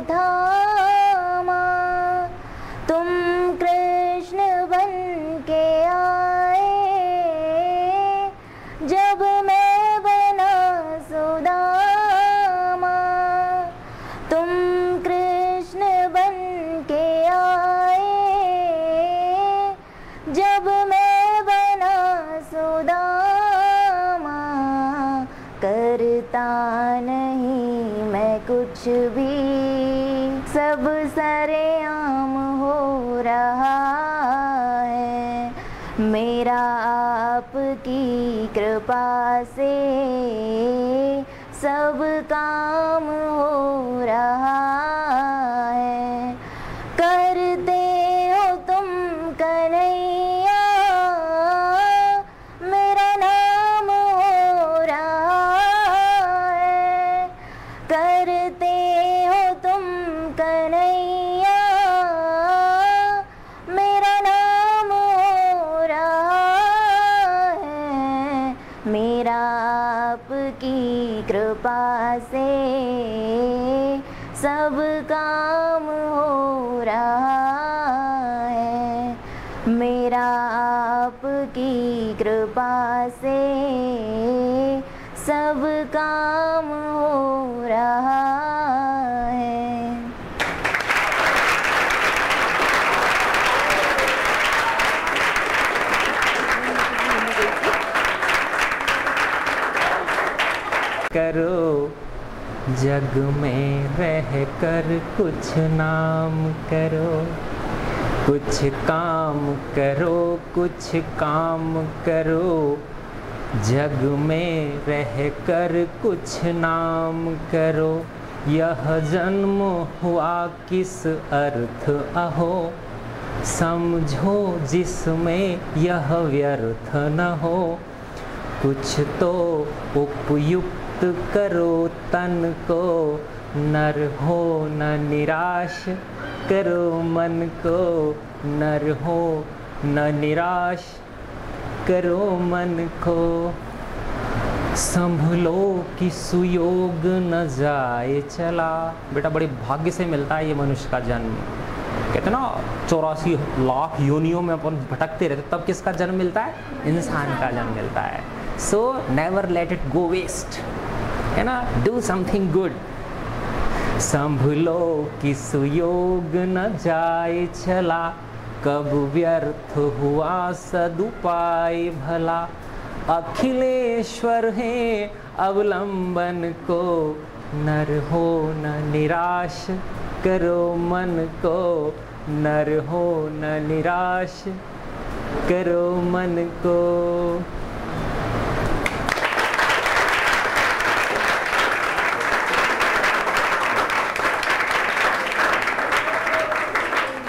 धामा तुम कृष्ण बन के आए। जब मैं बना सुदामा, तुम कृष्ण बन के आए। जब मैं बना सुदामा, करता नहीं मैं कुछ भी। सब सरे आम हो रहा है। मेरा आपकी कृपा से सब काम आपकी कृपा से सब काम हो रहा है। करो जग में रह कर कुछ नाम करो, कुछ काम करो, कुछ काम करो। जग में रह कर कुछ नाम करो। यह जन्म हुआ किस अर्थ अहो? समझो जिसमें यह व्यर्थ न हो। कुछ तो उपयुक्त करो तन को। नर हो न निराश, करो मन को। नर हो, न निराश करो मन को। संभलो कि सुयोग न जाए चला। बेटा बड़े भाग्य से मिलता है ये मनुष्य का जन्म। कहते ना, चौरासी लाख योनियों में अपन भटकते रहते, तब किसका जन्म मिलता है? इंसान का जन्म मिलता है। So never let it go waste है ना? डू समथिंग गुड संभलो कि सुयोग न जाए चला। कब व्यर्थ हुआ सदुपाय भला? अखिलेश्वर है अवलंबन को, नर हो न निराश करो मन को, नर हो न निराश करो मन को।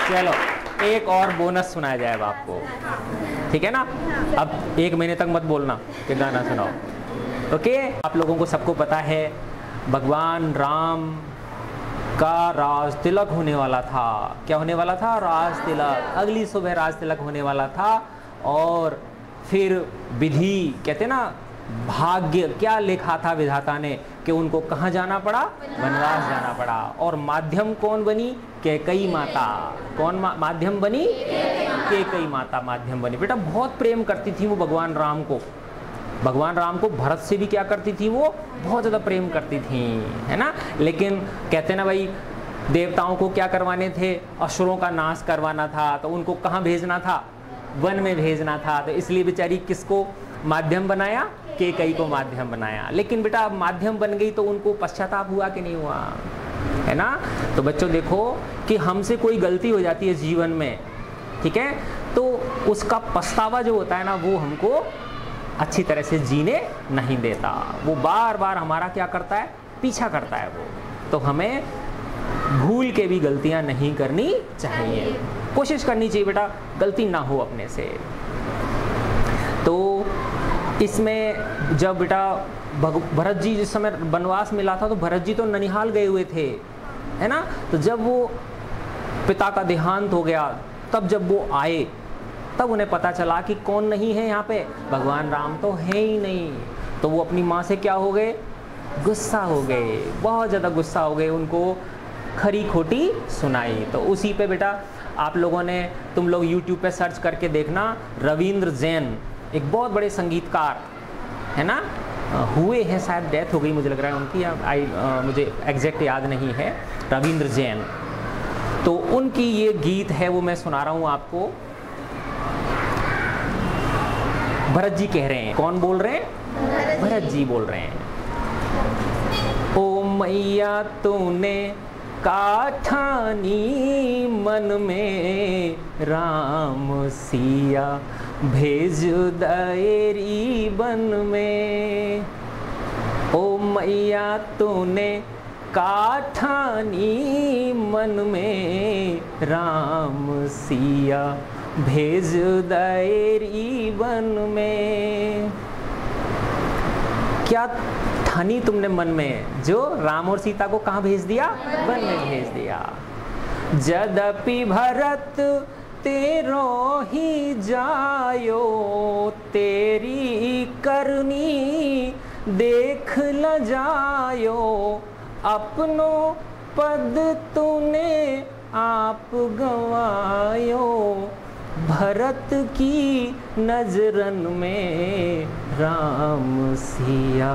चलो। एक और बोनस सुनाया जाए आपको। ठीक है ना? अब एक महीने तक मत बोलना, कि गाना सुनाओ। ओके? आप लोगों को सबको पता है, भगवान राम का राज तिलक होने वाला था। क्या होने वाला था? राज तिलक। अगली सुबह राज तिलक होने वाला था, और फिर विधि, कहते ना, भाग्य, क्या लिखा था विधाता ने? कि उनको कहाँ जाना पड़ा? वनवास जाना पड़ा। और माध्यम कौन बनी? कैकई माता। कौन मा, माध्यम बनी? कैकई माता माध्यम बनी। बेटा बहुत प्रेम करती थी वो भगवान राम को। भगवान राम को भरत से भी क्या करती थी वो? बहुत ज़्यादा प्रेम करती थी है ना? लेकिन कहते ना भाई देवताओं को क्या करवाने थे? असुरों का नाश करवाना था तो उनको कहाँ भेजना था? वन में भेजना था। तो इसलिए बेचारी किसको माध्यम बनाया? के कई को माध्यम बनाया। लेकिन बेटा माध्यम बन गई तो उनको पश्चाताप हुआ कि नहीं हुआ? है ना? तो बच्चों, देखो कि हमसे कोई गलती हो जाती है जीवन में, ठीक है? तो उसका पछतावा जो होता है ना, वो हमको अच्छी तरह से जीने नहीं देता। वो बार बार हमारा क्या करता है? पीछा करता है वो। तो हमें भूल के भी गलतियाँ नहीं करनी चाहिए। कोशिश करनी चाहिए बेटा, गलती ना हो अपने से। तो इसमें जब बेटा भरत जी जिस समय वनवास मिला था तो भरत जी तो ननिहाल गए हुए थे, है ना? तो जब वो पिता का देहांत हो गया, तब जब वो आए, तब उन्हें पता चला कि कौन नहीं है यहाँ पे? भगवान राम तो है ही नहीं। तो वो अपनी माँ से क्या हो गए? गुस्सा हो गए, बहुत ज़्यादा गुस्सा हो गए, उनको खरी खोटी सुनाई। तो उसी पे बेटा आप लोगों ने, तुम लोग YouTube पे सर्च करके देखना रविंद्र जैन। एक बहुत बड़े संगीतकार, है ना? हुए हैं शायद डेथ हो गई, मुझे लग रहा है उनकी आई मुझे एग्जैक्ट याद नहीं है, रविंद्र जैन। तो उनकी ये गीत है, वो मैं सुना रहा हूँ आपको। भरत जी कह रहे हैं। कौन बोल रहे हैं? भरत जी बोल रहे हैं। ओ मैया, तूने काठानी मन में राम सिया भेज दायरी बन में। ओ मैया तूने काठानी मन में। राम सिया भेज दायरी बन में। क्या ठानी तुमने मन में जो राम और सीता को कहा भेज दिया? वन में भेज दिया। जदपि भरत तेरो ही जायो, तेरी करनी देख ल जायो। अपनो पद तूने आप गवायो, भरत की नजरन में राम सिया।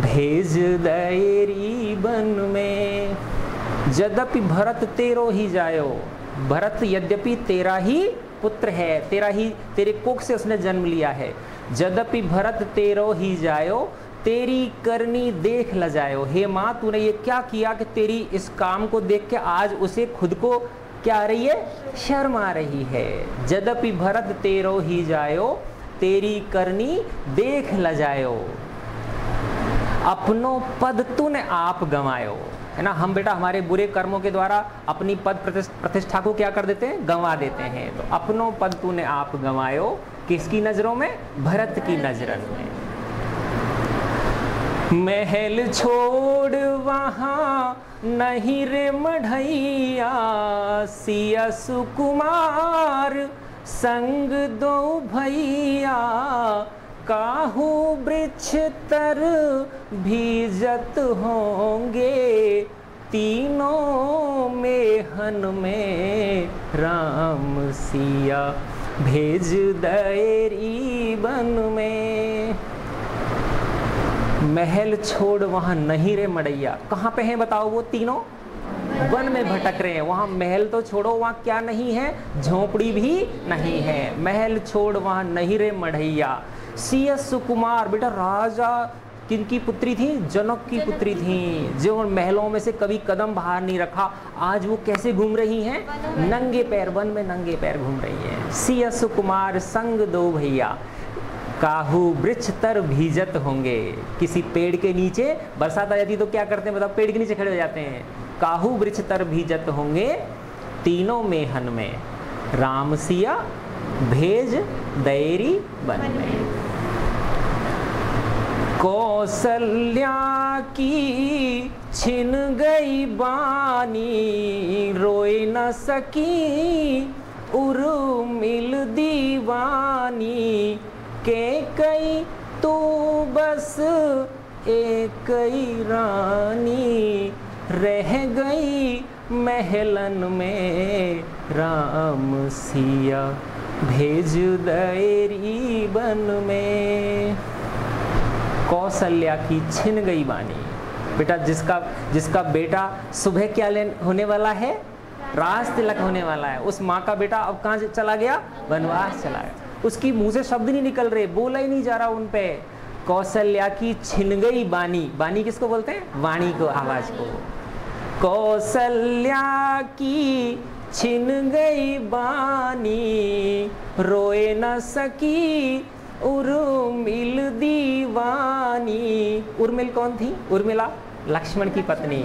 भेज दैरी बन में यद्यपि भरत तेरो ही जायो। भरत यद्यपि तेरा ही पुत्र है, तेरा ही, तेरे कोख से उसने जन्म लिया है। यद्यपि भरत तेरो ही जायो, तेरी करनी देख ल जायो। हे माँ, तूने ये क्या किया कि तेरी इस काम को देख के आज उसे खुद को क्या आ रही है? शर्म आ रही है। यद्यपि भरत तेरो ही जायो, तेरी करनी देख ल जायो। अपनो पद तूने आप गंवायो। है ना? हम बेटा हमारे बुरे कर्मों के द्वारा अपनी पद प्रतिष्ठा को क्या कर देते हैं? गंवा देते हैं। तो अपनो पद तूने आप गंवायो किसकी नज़रों में? भरत की नजरन में। महल छोड़ वहाँ नहीं रे मढ़ैया, सिया सुकुमार, संग दो भैया, काहू वृक्ष तर भीजत होंगे। तीनों मेहन में राम सिया, भेज दैरी बन में। महल छोड़ वहाँ नहीं रे मड़ैया। कहाँ पे हैं बताओ वो तीनों? वन में भटक रहे हैं। वहाँ महल तो छोड़ो, वहाँ क्या नहीं है? झोपड़ी भी नहीं है। महल छोड़ वहाँ नहीं रे मढ़ैया सी एस सुकुमार, बेटा राजा किनकी पुत्री थी? जनक की पुत्री थी। जो महलों में से कभी कदम बाहर नहीं रखा आज वो कैसे घूम रही हैं? नंगे पैर वन में नंगे पैर घूम रही हैं। सी एस सुकुमार संग दो भैया। काहू वृक्ष तर भीजत होंगे। किसी पेड़ के नीचे बरसात आ जाती तो क्या करते हैं बताओ? पेड़ के नीचे खड़े हो जाते हैं। काहू वृक्ष तर भीजत होंगे तीनों मेहन में। राम सिया भेज दैरी बन में। कौशल्या की छिन गई बानी, रोए न सकी उर मिल दीवानी। के कई तू बस एक रानी, रह गई महलन में, राम सिया भेज दैरी बन में। कौशल्या की छिन गई बानी बेटा, जिसका जिसका बेटा सुबह क्या ले होने वाला है? राज तिलक होने वाला है। उस माँ का बेटा अब कहाँ चला गया? वनवास चला गया। उसकी मुँह से शब्द नहीं निकल रहे। बोला ही नहीं जा रहा उन पे। कौशल्या की छिन गई बानी बानी किसको बोलते हैं? वाणी को, आवाज़ को। कौशल्या की छिन गई बानी रोए न सकी उर्मिल दीवानी उर्मिल कौन थी उर्मिला लक्ष्मण की पत्नी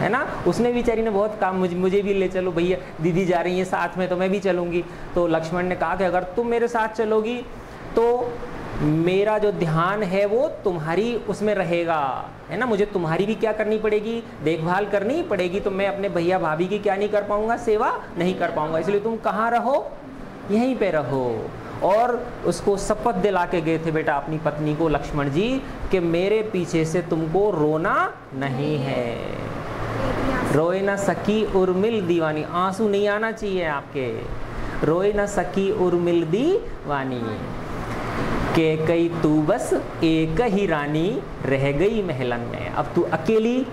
है ना? उसने बेचारी ने बहुत काम मुझे मुझे भी ले चलो भैया। दीदी जा रही है साथ में तो मैं भी चलूँगी। तो लक्ष्मण ने कहा कि अगर तुम मेरे साथ चलोगी तो मेरा जो ध्यान है वो तुम्हारी उसमें रहेगा। है ना? मुझे तुम्हारी भी क्या करनी पड़ेगी? देखभाल करनी पड़ेगी तो मैं अपने भैया भाभी की क्या नहीं कर पाऊँगा? सेवा नहीं कर पाऊँगा। इसलिए तुम कहाँ रहो? यहीं पे रहो। और उसको शपथ दिला के गए थे बेटा अपनी पत्नी को लक्ष्मण जी कि मेरे पीछे से तुमको रोना नहीं है। रोए ना सकी उर्मिल दीवानी। आँसू नहीं आना चाहिए आपके। रोए ना सकी उर्मिल दीवानी। के कई तू बस एक ही रानी रह गई महलन में। अब तू अकेली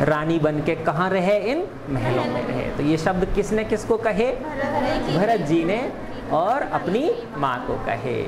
रानी बन के कहाँ रहे इन महलों में रहे? तो ये शब्द किसने किसको कहे? भरत जी ने। और अपनी माँ को कहे।